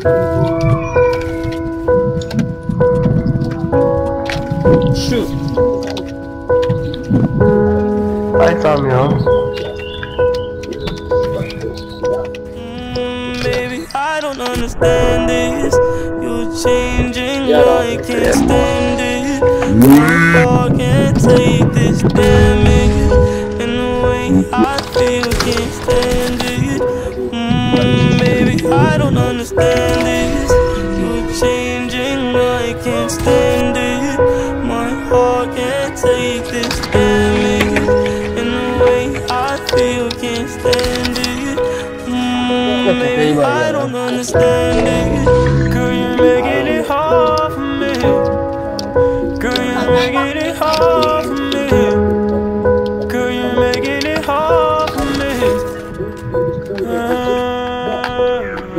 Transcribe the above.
Shoot. Hi, Samuel. Mm, baby, I don't understand this. You're changing, I can't stand it. My heart can't take this damage. Understand this. You're changing, I can't stand it. My heart can't take this damage. And the way I feel, can't stand it. Mm, baby, I don't understand it.